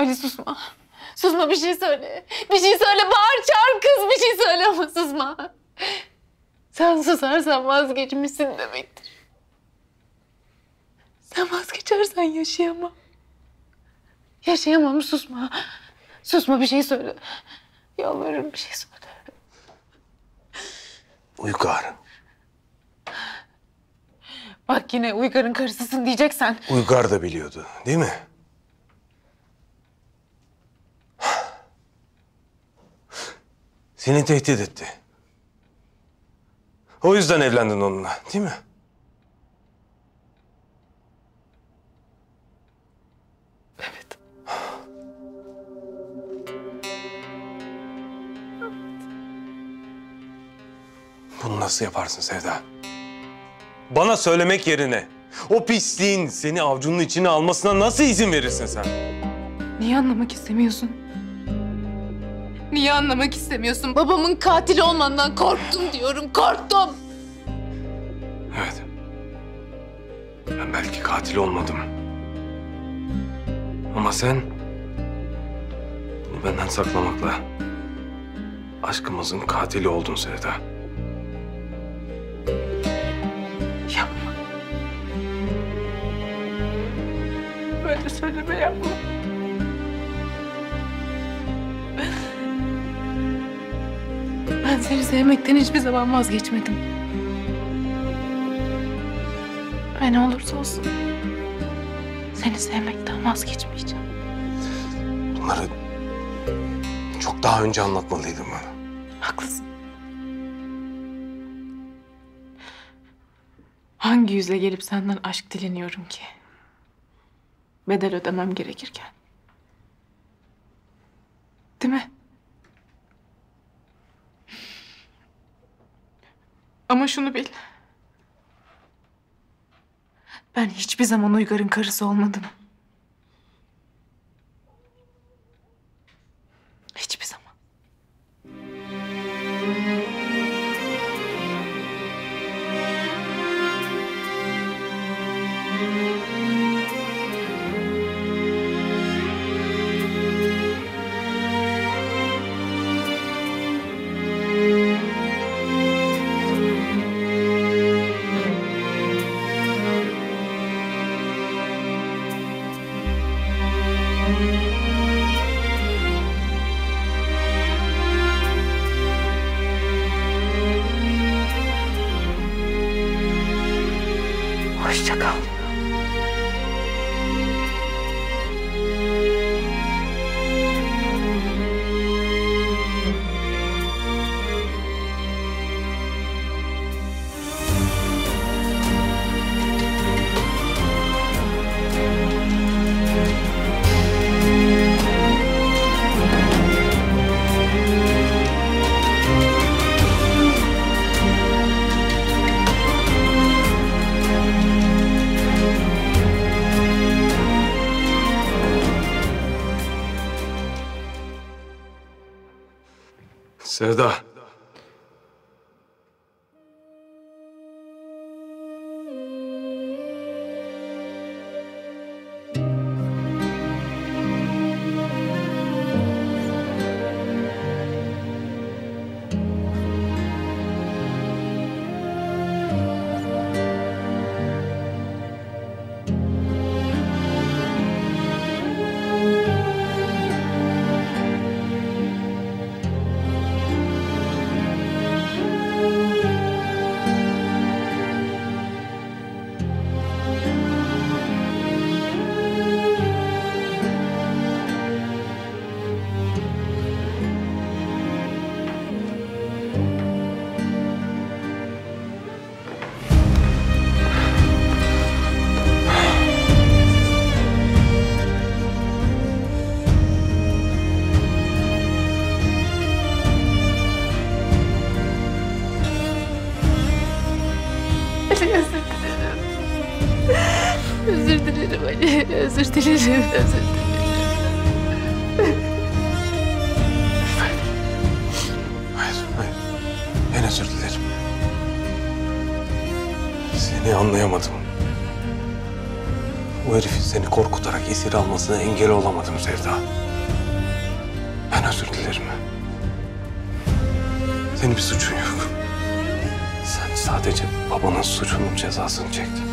Ali susma. Susma bir şey söyle. Bir şey söyle bağır çağır kız bir şey söyle ama susma. Sen susarsan vazgeçmişsin demektir. Sen vazgeçersen yaşayamam. Yaşayamam susma. Susma bir şey söyle. Yalvarırım bir şey söyle. Uygar. Bak yine Uygar'ın karısısın diyeceksen. Uygar da biliyordu değil mi? Seni tehdit etti. O yüzden evlendin onunla değil mi? Evet. Bunu nasıl yaparsın Sevda? Bana söylemek yerine o pisliğin seni avcunun içine almasına nasıl izin verirsin sen? Niye anlamak istemiyorsun? Niye anlamak istemiyorsun? Babamın katili olmandan korktum diyorum, korktum. Evet. Ben belki katil olmadım. Ama sen bunu benden saklamakla aşkımızın katili oldun Sevda. Yapma. Böyle söyleme yapma. Ben seni sevmekten hiçbir zaman vazgeçmedim. Ve ne olursa olsun seni sevmekten vazgeçmeyeceğim. Bunları çok daha önce anlatmalıydın bana. Haklısın. Hangi yüzle gelip senden aşk dileniyorum ki? Bedel ödemem gerekirken. Değil mi? Ama şunu bil. Ben hiçbir zaman Uygar'ın karısı olmadım. Hoşça kal. Sevda. Özür dilerim. Özür dilerim Ali. Özür dilerim. Özür dilerim. Hayır, hayır. Ben özür dilerim. Seni anlayamadım. O herifin seni korkutarak esir almasına engel olamadım Sevda. Ben özür dilerim. Senin bir suçun yok. Sadece babanın suçunun cezasını çektin.